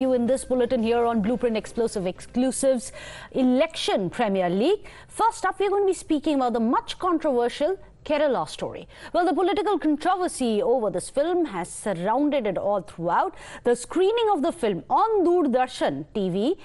you in this bulletin here on Blueprint Explosive Exclusives Election Premier League. First up, we're going to be speaking about the much controversial Kerala story. Well, the political controversy over this film has surrounded it all throughout. The screening of the film on Doordarshan TV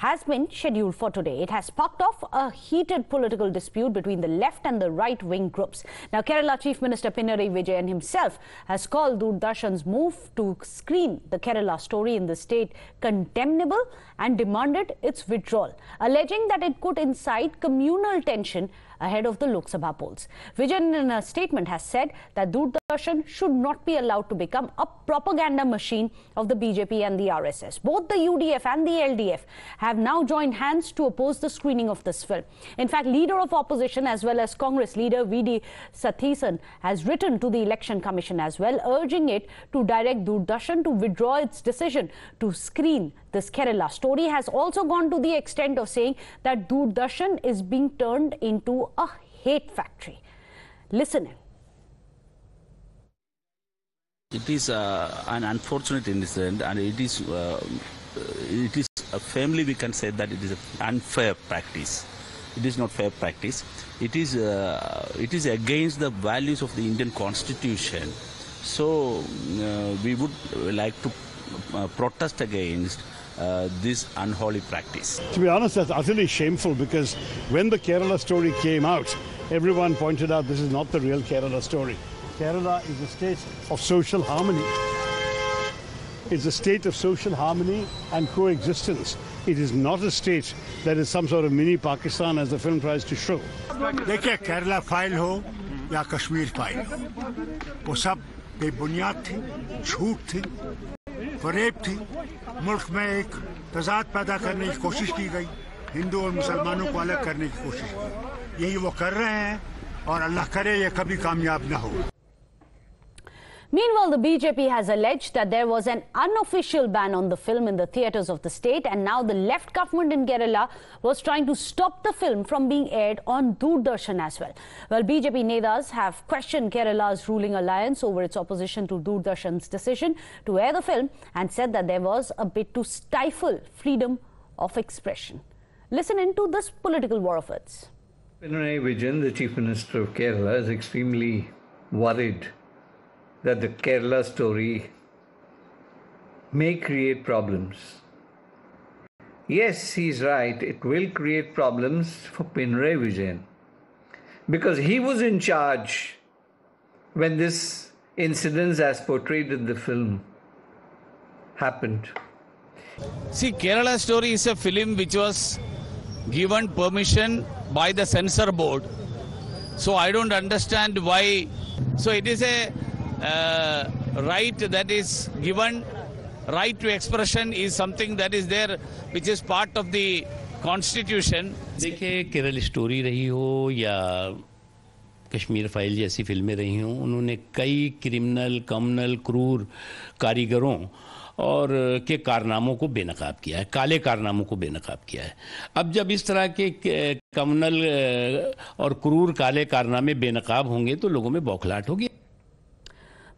has been scheduled for today. It has sparked off a heated political dispute between the left and the right-wing groups. Now, Kerala Chief Minister Pinarayi Vijayan himself has called Doordarshan's move to screen the Kerala story in the state condemnable and demanded its withdrawal, alleging that it could incite communal tension ahead of the Lok Sabha polls. Vijayan in a statement has said that Doordarshan should not be allowed to become a propaganda machine of the BJP and the RSS. Both the UDF and the LDF have now joined hands to oppose the screening of this film. In fact, leader of opposition as well as Congress leader VD Satheesan has written to the Election Commission as well, urging it to direct Doordarshan to withdraw its decision to screen this Kerala story has also gone to the extent of saying that Doordarshan is being turned into a hate factory. Listen in. It is uh, an unfortunate incident, and it is uh, it is a family we can say that it is an unfair practice. It is not fair practice. It is uh, it is against the values of the Indian Constitution. So uh, we would like to uh, protest against uh, this unholy practice. To be honest, that's utterly shameful because when the Kerala story came out, everyone pointed out this is not the real Kerala story. Kerala is a state of social harmony. It's a state of social harmony and coexistence. It is not a state that is some sort of mini Pakistan as the film tries to show. دیکھیے Kerala file ہو یا Kashmir file ہو وہ سب بے بنیاد تھی جھوٹ تھی فریب تھی ملک میں ایک تضاد پیدا کرنے کی کوشش کی گئی، ہندو اور مسلمانوں کو الگ کرنے کی کوشش کی یہی وہ کر رہے ہیں اور اللہ کرے یہ کبھی کامیاب نہ ہو Meanwhile, the BJP has alleged that there was an unofficial ban on the film in the theatres of the state, and now the left government in Kerala was trying to stop the film from being aired on Doordarshan as well. Well, BJP Nedas have questioned Kerala's ruling alliance over its opposition to Doordarshan's decision to air the film and said that there was a bid to stifle freedom of expression. Listen into this political war of words. Vijayan, the Chief Minister of Kerala, is extremely worried that the Kerala story may create problems. Yes, he's right, it will create problems for Pinarayi Vijayan because he was in charge when this incident, as portrayed in the film, happened. See, Kerala Story is a film which was given permission by the censor board. So I don't understand why. So it is a uh, right that is given. Right to expression is something that is there, which is part of the constitution. देखिए Kerala story रही हो या Kashmir file जैसी फ़िल्में रही हों उन्होंने कई क्रिमिनल कम्युनल क्रूर कारीगरों और के कारनामों को बेनकाब किया है काले कारनामों को बेनकाब किया है अब जब इस तरह के कम्युनल और क्रूर काले कारनामे बेनकाब होंगे तो लोगों में बौखलाहट होगी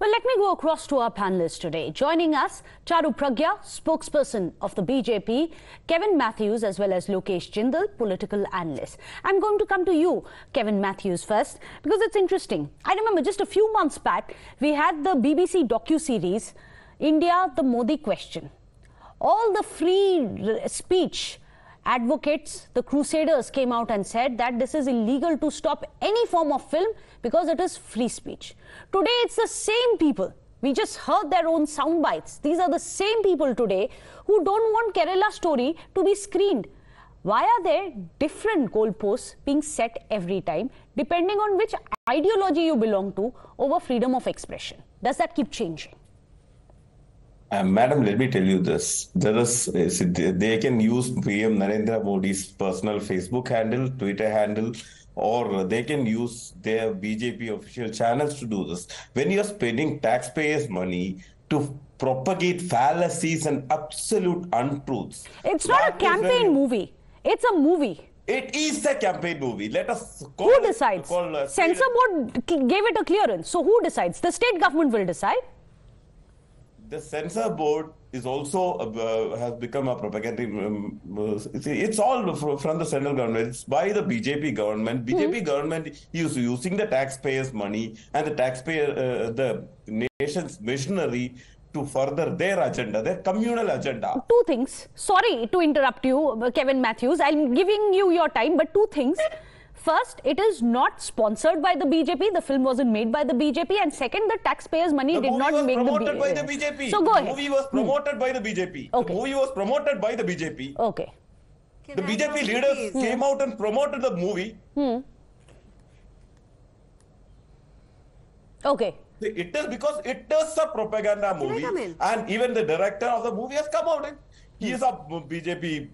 Well, let me go across to our panelists today. Joining us, Charu Pragya, spokesperson of the BJP, Kevin Matthews, as well as Lokesh Jindal, political analyst. I'm going to come to you, Kevin Matthews, first, because it's interesting. I remember just a few months back, we had the BBC docu-series, India, the Modi Question. All the free speech advocates, the crusaders came out and said that this is illegal to stop any form of film because it is free speech. Today, it's the same people. We just heard their own sound bites. These are the same people today who don't want Kerala story to be screened. Why are there different goalposts being set every time depending on which ideology you belong to over freedom of expression? Does that keep changing? Uh, madam, let me tell you this. There is, they can use PM Narendra Modi's personal Facebook handle, Twitter handle, or they can use their BJP official channels to do this. When you're spending taxpayers' money to propagate fallacies and absolute untruths. It's not a campaign movie. It's a movie. It is a campaign movie. Let us call Who decides? call, uh, Censor board gave it a clearance. So who decides? The state government will decide. The censor board is also uh, has become a propaganda. Um, uh, it's all from the central government. It's by the BJP government. BJP government is using the taxpayers' money and the taxpayer, uh, the nation's machinery to further their agenda, their communal agenda. two things. Sorry to interrupt you, Kevin Matthews. I'm giving you your time, but two things. First, it is not sponsored by the BJP. The film wasn't made by the BJP. And second, the taxpayers' money The did not was make the, promoted B- by the BJP. So go the ahead. movie was promoted by the BJP. Okay. The movie was promoted by the BJP. Okay. Can The I BJP leaders please? came hmm. out and promoted the movie. Hmm. Okay. It is because it is a propaganda I movie, come in? and even the director of the movie has come out and he is a BJP.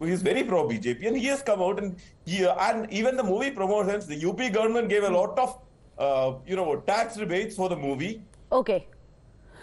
He is very pro BJP, and he has come out and he, and even the movie promotions, the UP government gave a lot of uh, you know tax rebates for the movie. Okay.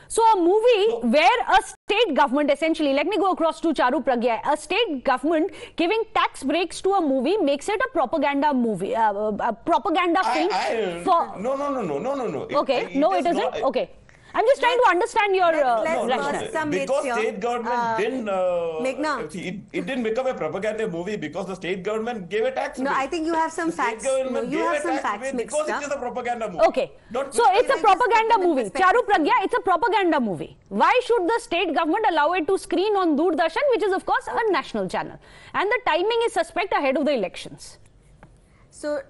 So a movie where a state government essentially, let me go across to Charu Pragya, a state government giving tax breaks to a movie makes it a propaganda movie, uh, a propaganda film I, I, for. no, no, no, no, no, no, no. It- Okay, no, it isn't. not- okay, I'm just trying to understand your uh, let's No, no, burst rationale. some because myths state government Uh, didn't. Uh, Meghna. see, it, it didn't become a propaganda movie because the state government gave a tax. No, rebate. I think you have some The state facts. No, you gave have a some tax facts mixed because up. it is a propaganda movie. Okay. Don't So it's a propaganda put it in movie. Charu Pragya, it's a propaganda movie. Why should the state government allow it to screen on Doordarshan, which is of course a national channel? And the timing is suspect ahead of the elections. So,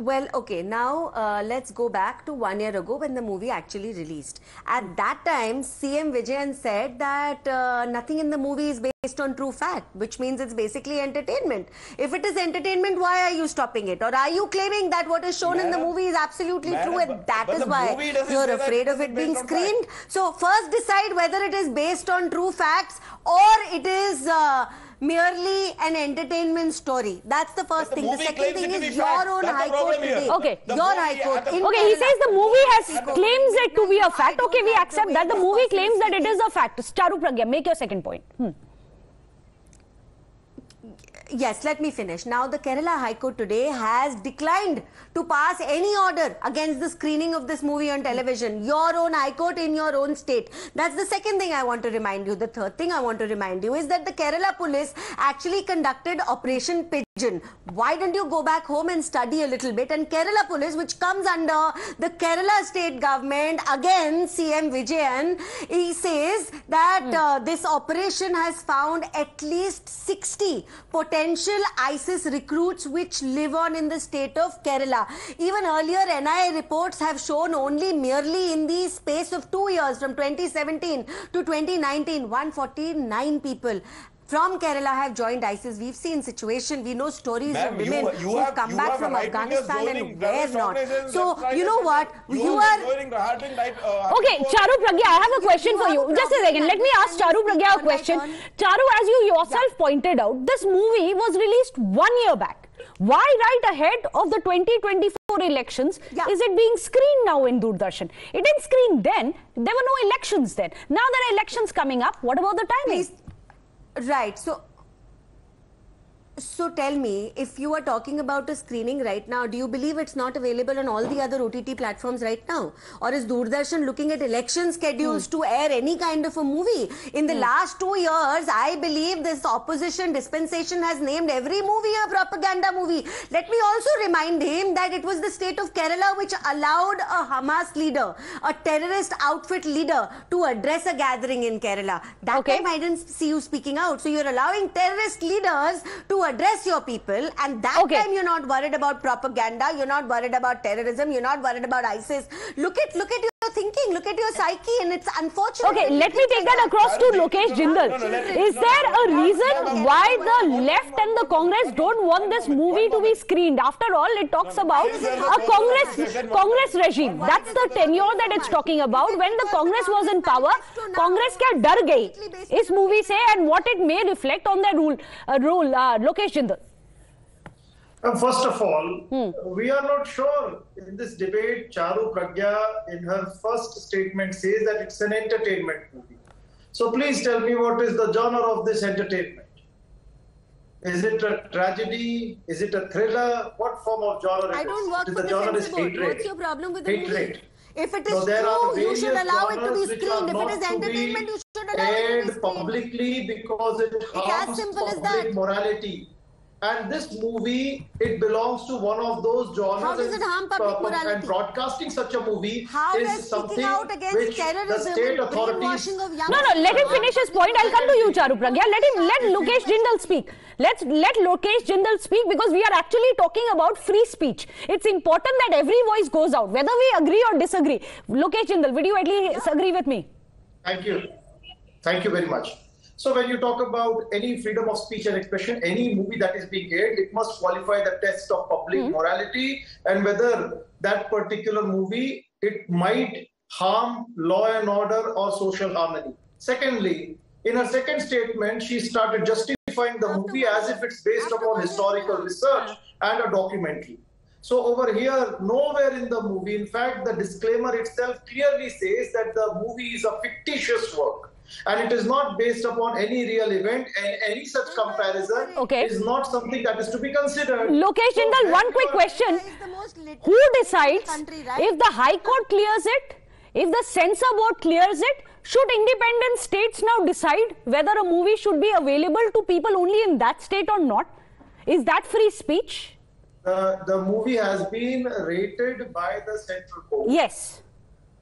well, okay, now uh, let's go back to one year ago when the movie actually released. At that time, CM Vijayan said that uh, nothing in the movie is based on true fact, which means it's basically entertainment. If it is entertainment, why are you stopping it? Or are you claiming that what is shown in the movie is absolutely madam, true and but- that but is why you're afraid of it being screened? fact. So, first decide whether it is based on true facts or it is. Uh, merely an entertainment story. That's the first the thing. The second thing is your fact. own That's High Court problem today. Okay. The Your movie High Court. had a- in Okay, he says the movie has claims it to be a fact. Okay, we accept that. The movie claims that it is a fact. Charu Pragya, make your second point. Hmm. Yes, let me finish. Now, the Kerala High Court today has declined to pass any order against the screening of this movie on television. Your own High Court in your own state. That's the second thing I want to remind you. The third thing I want to remind you is that the Kerala police actually conducted Operation Pigeon. Why don't you go back home and study a little bit? And Kerala police, which comes under the Kerala state government, again, CM Vijayan, he says that uh, this operation has found at least 60 potential ISIS recruits which live on in the state of Kerala. Even earlier, NIA reports have shown only merely in the space of two years, from 2017 to 2019, 149 people. From Kerala have joined ISIS. We've seen situation. We know stories of women you who've have- come you back have from right Afghanistan and where not. So you know what? sector. You have are joining having right, uh, Okay, Charu Pragya, I have a question for you. have a Just a second. Let me ask Charu Pragya a question. Charu, as you yourself pointed out, this movie was released one year back. Why right ahead of the 2024 elections Yeah. is it being screened now in Doordarshan? It didn't screen then. There were no elections then. Now there are elections coming up. What about the timing? Please. Right. So. So tell me, if you are talking about a screening right now, do you believe it's not available on all the other OTT platforms right now? Or is Doordarshan looking at election schedules hmm. to air any kind of a movie? In the hmm. last two years, I believe this opposition dispensation has named every movie a propaganda movie. Let me also remind him that it was the state of Kerala which allowed a Hamas leader, a terrorist outfit leader, to address a gathering in Kerala. That Okay. time I didn't see you speaking out. So you're allowing terrorist leaders to address your people, and that Okay. time you're not worried about propaganda, you're not worried about terrorism, you're not worried about ISIS. Look at look at your thinking, look at your psyche, and it's unfortunate. Okay, that you let me think take like that across to Lokesh Jindal. No, no, let me- Is no, there no, a no, no, reason no, no, why no, the no, no, left no, and the no, Congress no, don't no, want no, this no, movie no, to be no. screened? After all, it talks no, about please, sir, a no, no, no, Congress no, no, no, Congress no, regime. no, That's the tenure that it's talking about. When the Congress was in power, Congress क्या डर गई इस movie से and what it may reflect on their rule uh, rule uh, Lokesh Jindal. Uh, First of all, hmm. we are not sure in this debate. Charu Pragya, in her first statement, says that it's an entertainment movie. So please tell me what is the genre of this entertainment? Is it a tragedy? Is it a thriller? What form of genre? I don't work for the genre is. What's your problem with the hatred. movie? If it is are true, you should allow it to be screened. If it is entertainment, you should allow it to be screened. publicly because it harms simple as public that. morality. And this movie, it belongs to one of those genres. How does it harm public uh, morality? And broadcasting such a movie How is something out against which the terrorism state and authorities. brainwashing of young No, no, let him finish his point. I'll come to you, Charu Pragya. Let him, let Lokesh Jindal speak. Let's let Lokesh Jindal speak because we are actually talking about free speech. It's important that every voice goes out, whether we agree or disagree. Lokesh Jindal, would you at least agree with me? Thank you. Thank you very much. So when you talk about any freedom of speech and expression, any movie that is being aired, it must qualify the test of public morality and whether that particular movie it might harm law and order or social harmony. Secondly, in her second statement, she started justifying the movie as if it's based upon historical research and a documentary. So over here, nowhere in the movie, in fact, the disclaimer itself clearly says that the movie is a fictitious work. And it is not based upon any real event, and any such comparison Okay. is not something that is to be considered. Lokesh So Jindal, one quick question. Is the most literate Who decides country, right? if the High Court clears it, if the censor board clears it? Should independent states now decide whether a movie should be available to people only in that state or not? Is that free speech? Uh, the movie has been rated by the central court. Yes.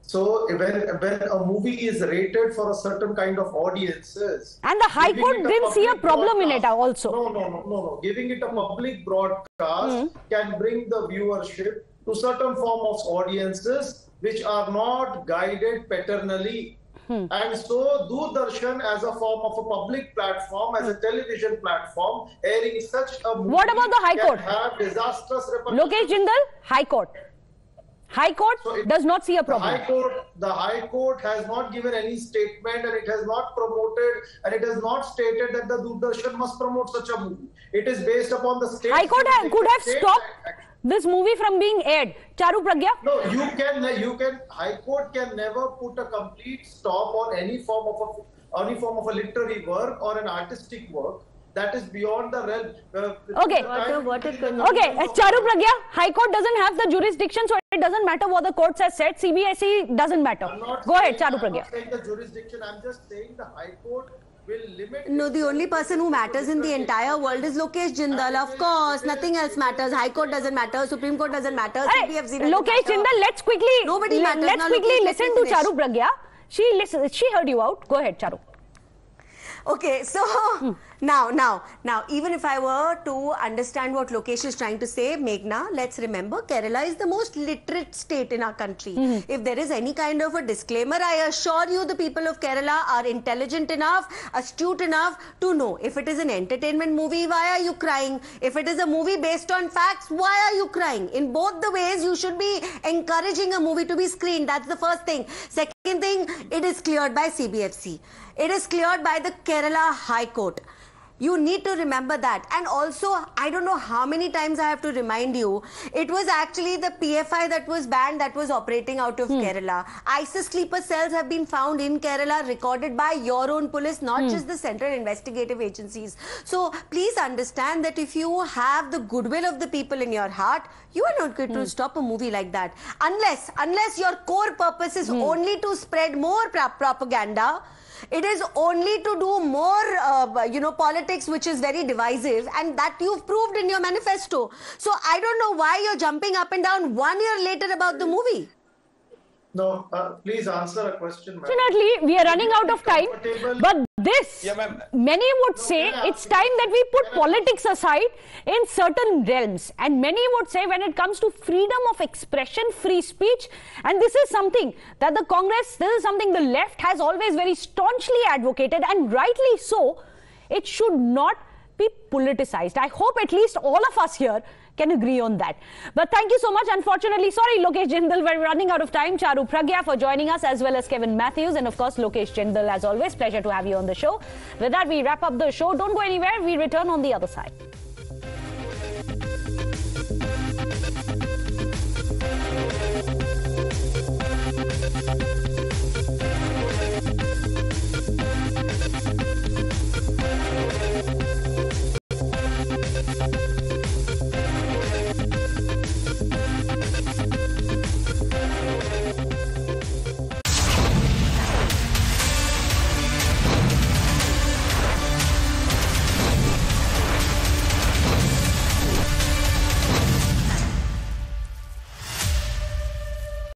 So when when a movie is rated for a certain kind of audiences, And the High Court didn't see a problem in it also. No, no, no, no, no. Giving it a public broadcast hmm. can bring the viewership to certain form of audiences which are not guided paternally. Hmm. And so Doordarshan as a form of a public platform, as a hmm. television platform, airing such a movie What about the High Court? have disastrous repercussions. Lokesh Jindal, High Court. High Court So it- does not see a The High. Court, the High Court has not given any statement and it has not promoted and it has not stated that the Doordarshan must promote such a movie. It is based upon the state. High Court ha- could have stopped this movie from being aired. Charu Pragya? No, you can, you can, High Court can never put a complete stop on any form of a, any form of a literary work or an artistic work. That is beyond the realm. uh, Okay. the time What a- between what Okay, movements uh, of- Charu Pragya, High Court doesn't have the jurisdiction, so it doesn't matter what the courts have said. CBFC doesn't matter. I'm Go ahead, saying- Charu I'm Pragya. not saying the jurisdiction. I'm just saying the High Court will limit. No, the only person who matters in the entire world is Lokesh Jindal. Of course, nothing else matters. High Court doesn't matter. Supreme Court doesn't matter. Alright, CBFC doesn't Lokesh matter. Jindal, let's quickly Nobody matters. let's Now, quickly Lokesh, let listen to finish. Charu Pragya. She listen, she heard you out. Go ahead, Charu. Okay, so Hmm. now, now, now, even if I were to understand what Lokesh is trying to say, Meghna, let's remember Kerala is the most literate state in our country. Hmm. If there is any kind of a disclaimer, I assure you the people of Kerala are intelligent enough, astute enough to know if it is an entertainment movie, why are you crying? If it is a movie based on facts, why are you crying? In both the ways, you should be encouraging a movie to be screened. That's the first thing. Second thing, it is cleared by CBFC. It is cleared by the Kerala High Court. You need to remember that. And also, I don't know how many times I have to remind you, it was actually the PFI that was banned that was operating out of hmm. Kerala. ISIS sleeper cells have been found in Kerala, recorded by your own police, not hmm. just the central investigative agencies. So please understand that if you have the goodwill of the people in your heart, you are not going to hmm. stop a movie like that. Unless, unless your core purpose is only to spread more pro- propaganda, it is only to do more, uh, you know, politics which is very divisive, and that you've proved in your manifesto. So I don't know why you're jumping up and down one year later about the movie. No, uh, please answer a question, ma'am. Fortunately, we are running out of time. But this, Yeah, many would say it's ask time that we put can politics aside in certain realms. And many would say when it comes to freedom of expression, free speech, and this is something that the Congress, this is something the left has always very staunchly advocated, and rightly so, it should not be politicized. I hope at least all of us here can agree on that. But thank you so much. Unfortunately, sorry, Lokesh Jindal, we're running out of time. Charu Pragya for joining us, as well as Kevin Matthews, and of course, Lokesh Jindal, as always. Pleasure to have you on the show. With that, we wrap up the show. Don't go anywhere. We return on the other side.